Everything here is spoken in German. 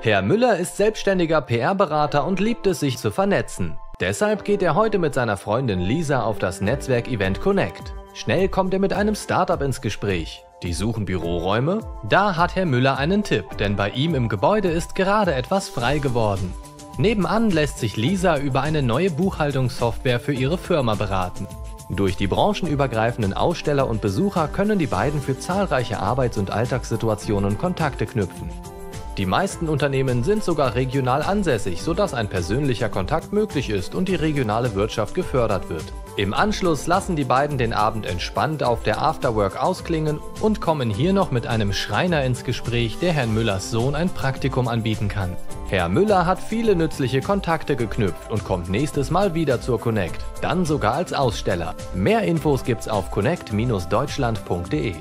Herr Müller ist selbstständiger PR-Berater und liebt es, sich zu vernetzen. Deshalb geht er heute mit seiner Freundin Lisa auf das Netzwerk-Event Connect. Schnell kommt er mit einem Startup ins Gespräch. Die suchen Büroräume? Da hat Herr Müller einen Tipp, denn bei ihm im Gebäude ist gerade etwas frei geworden. Nebenan lässt sich Lisa über eine neue Buchhaltungssoftware für ihre Firma beraten. Durch die branchenübergreifenden Aussteller und Besucher können die beiden für zahlreiche Arbeits- und Alltagssituationen Kontakte knüpfen. Die meisten Unternehmen sind sogar regional ansässig, sodass ein persönlicher Kontakt möglich ist und die regionale Wirtschaft gefördert wird. Im Anschluss lassen die beiden den Abend entspannt auf der Afterwork ausklingen und kommen hier noch mit einem Schreiner ins Gespräch, der Herrn Müllers Sohn ein Praktikum anbieten kann. Herr Müller hat viele nützliche Kontakte geknüpft und kommt nächstes Mal wieder zur Connect, dann sogar als Aussteller. Mehr Infos gibt's auf connect-deutschland.de.